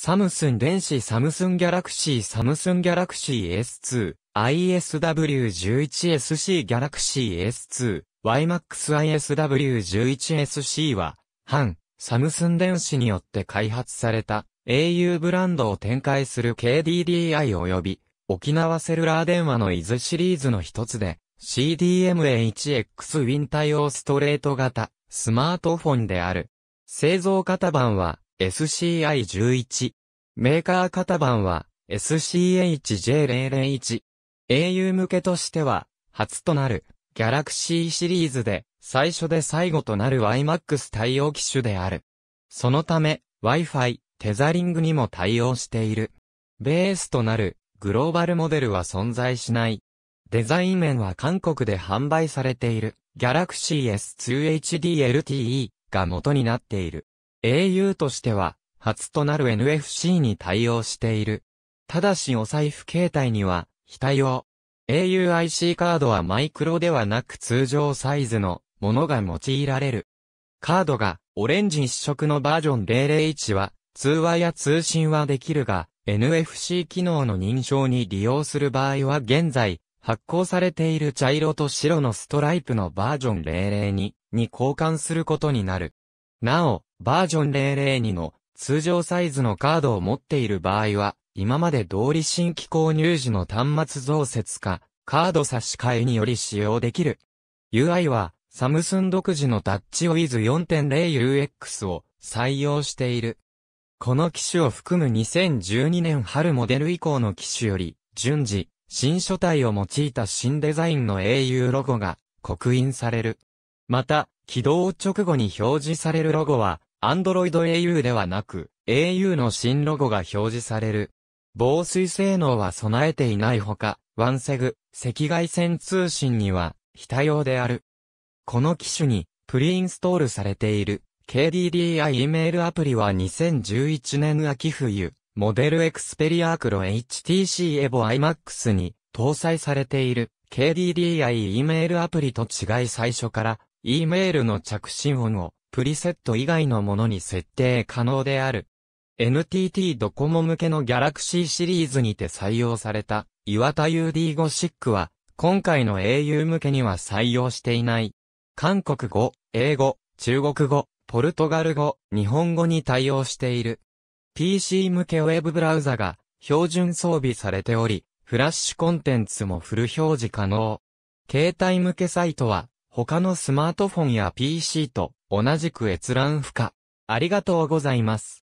サムスン電子サムスンギャラクシーサムスンギャラクシー S2、ISW11SC GALAXY S2、WiMAX ISW11SC は、反、サムスン電子によって開発された au ブランドを展開する KDDI 及び沖縄セルラー電話の IS シリーズの一つで CDMA1X ウィン対応ストレート型スマートフォンである。製造型番は SCI11。メーカー型番は SCHJ001。au 向けとしては初となる Galaxy シリーズで最初で最後となる YMAX 対応機種である。そのため Wi-Fi、テザリングにも対応している。ベースとなるグローバルモデルは存在しない。デザイン面は韓国で販売されている Galaxy S2 HD LTE が元になっている。au としては、初となる NFC に対応している。ただしお財布携帯には、非対応。auIC カードはマイクロではなく通常サイズのものが用いられる。カードがオレンジ一色のバージョン001は通話や通信はできるが NFC 機能の認証に利用する場合は現在発行されている茶色と白のストライプのバージョン002に交換することになる。なお、バージョン002の通常サイズのカードを持っている場合は、今まで通り新規購入時の端末増設か、カード差し替えにより使用できる。UI は、サムスン独自のタッチウィズ 4.0UX を採用している。この機種を含む2012年春モデル以降の機種より、順次、新書体を用いた新デザインの au ロゴが刻印される。また、起動直後に表示されるロゴは、Android au ではなく、au の新ロゴが表示される。防水性能は備えていないほか、ワンセグ、赤外線通信には、非対応である。この機種に、プリインストールされている、KDDI e メールアプリは2011年秋冬、モデルエクスペリアークロ HTC EVO IMAX に搭載されている KDDI E メールアプリと違い最初から E メールの着信音をプリセット以外のものに設定可能である。NTT ドコモ向けの Galaxy シリーズにて採用された岩田 UD5 シックは今回の au 向けには採用していない。韓国語、英語、中国語、ポルトガル語、日本語に対応している。PC 向けウェブブラウザが標準装備されており、フラッシュコンテンツもフル表示可能。携帯向けサイトは他のスマートフォンや PC と同じく閲覧不可。ありがとうございます。